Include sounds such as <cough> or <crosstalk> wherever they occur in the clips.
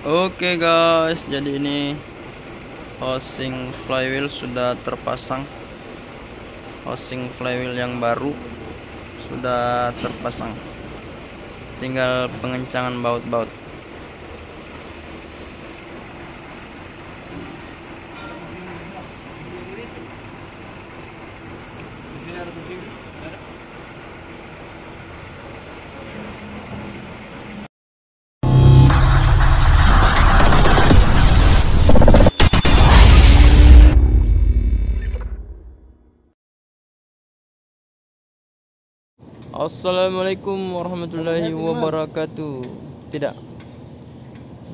Oke guys, jadi ini housing flywheel sudah terpasang. Housing flywheel yang baru sudah terpasang. Tinggal pengencangan baut-baut. Assalamualaikum warahmatullahi wabarakatuh. Tidak.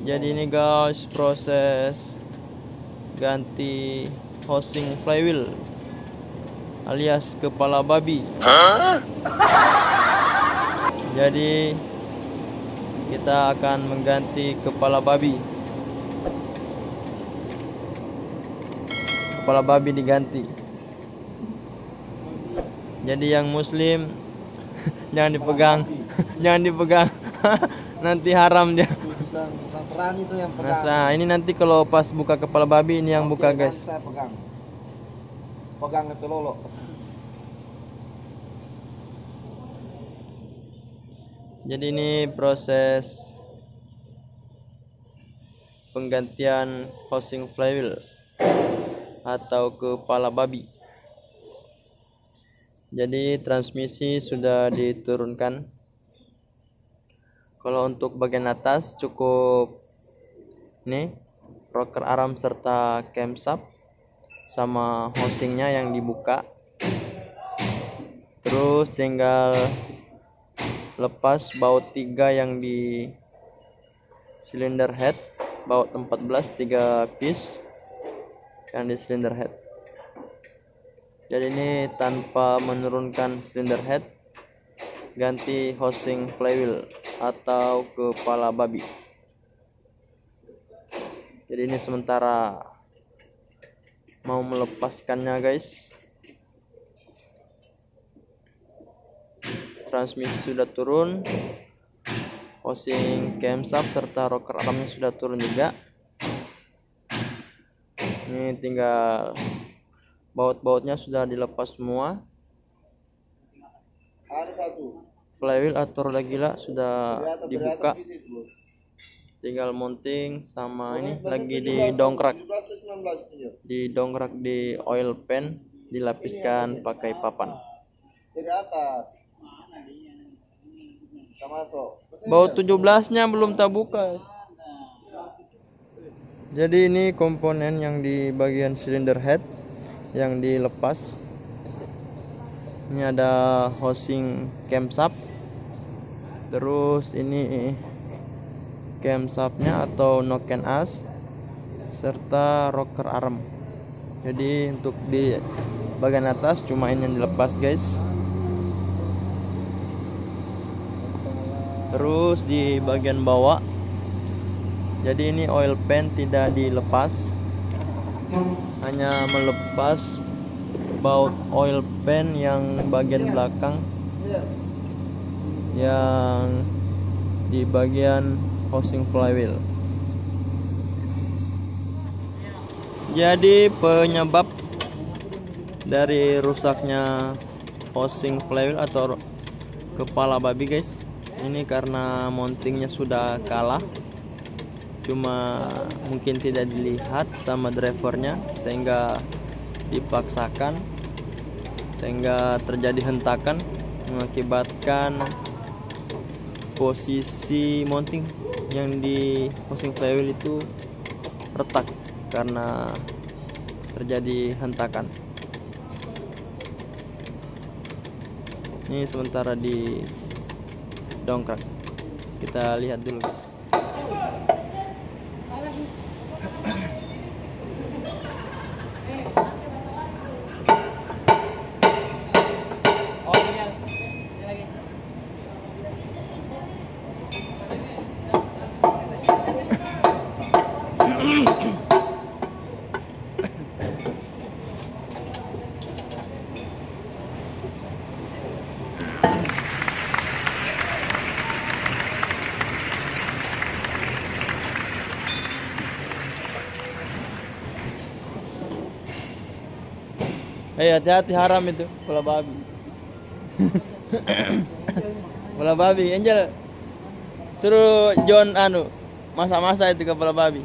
Jadi ini guys proses ganti housing flywheel alias kepala babi. Jadi kita akan mengganti kepala babi. Kepala babi diganti. Jadi yang muslim jangan dipegang. <laughs> Jangan dipegang. <laughs> Nanti haram dia. Nah ini nanti kalau pas buka kepala babi ini yang buka guys. saya pegang. Pegang itu lolo. Jadi ini proses penggantian housing flywheel atau kepala babi jadi transmisi sudah diturunkan. Kalau untuk bagian atas cukup nih rocker arm serta camshaft sama housingnya yang dibuka. Terus tinggal lepas baut 3 yang di cylinder head baut 14 3 piece yang di cylinder head jadi ini tanpa menurunkan cylinder head ganti housing flywheel atau kepala babi. Jadi ini sementara mau melepaskannya guys. Transmisi sudah turun housing camshaft serta rocker armnya sudah turun juga. Ini tinggal baut-bautnya sudah dilepas semua. Flywheel atau roda gila sudah dibuka. tinggal mounting sama ini lagi 17, di dongkrak 17 ke 19 ini. di dongkrak di oil pan dilapiskan pakai papan. Dari atas. Baut 17 nya belum tak buka jadi ini komponen yang di bagian cylinder head yang dilepas. Ini ada housing camshaft terus ini camshaftnya atau noken as serta rocker arm. Jadi untuk di bagian atas cuma ini yang dilepas guys. Terus di bagian bawah jadi ini oil pan tidak dilepas hanya melepas baut oil pan yang bagian belakang yang di bagian housing flywheel. Jadi penyebab dari rusaknya housing flywheel atau kepala babi guys ini karena mountingnya sudah kalah cuma mungkin tidak dilihat sama drivernya sehingga dipaksakan sehingga terjadi hentakan mengakibatkan posisi mounting yang di housing flywheel itu retak karena terjadi hentakan. Ini sementara di dongkrak. Kita lihat dulu guys Eh hati-hati haram itu bola babi. bola babi, Angel. Suruh John anu masa-masa itu ke bola babi.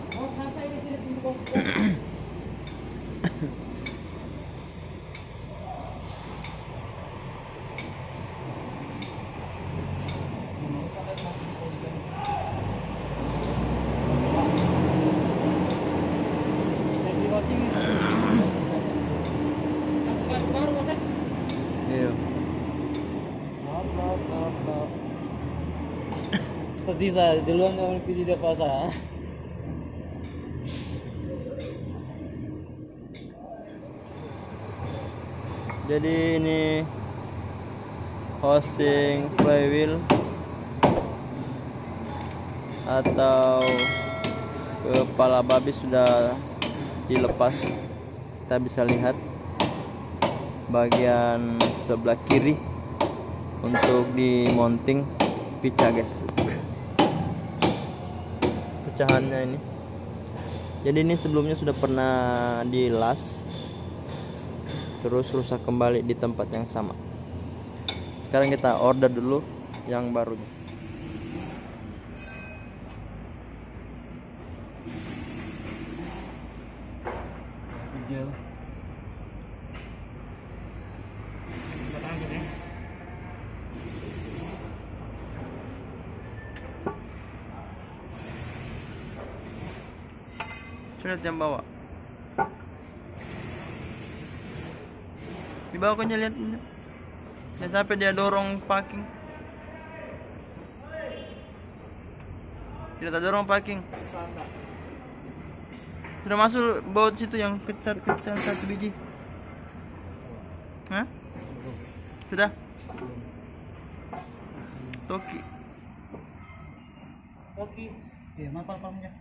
Sedih saya duluan kamu pilih dia pasar. Jadi ini hosting flywheel atau kepala babi sudah dilepas. Kita bisa lihat bagian sebelah kiri untuk di mounting pica guys. Pecahannya ini. Jadi ini sebelumnya sudah pernah dilas terus rusak kembali di tempat yang sama sekarang kita order dulu yang barunya sudah yang bawa di bawah kan lihat ini. dan sampai dia dorong parking tidak ada dorong parking sudah masuk baut situ yang kecil kecil satu biji Hah? sudah toki Oke. Ya, mana palmnya?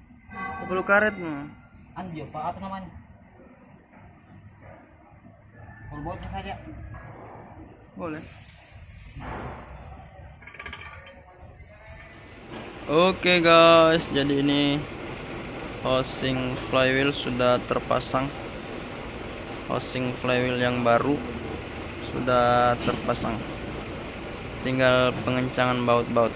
perlu karet mah Anjo, Pak apa namanya? Polbotnya saja. boleh Oke guys, jadi ini housing flywheel sudah terpasang. Housing flywheel yang baru sudah terpasang. Tinggal pengencangan baut-baut.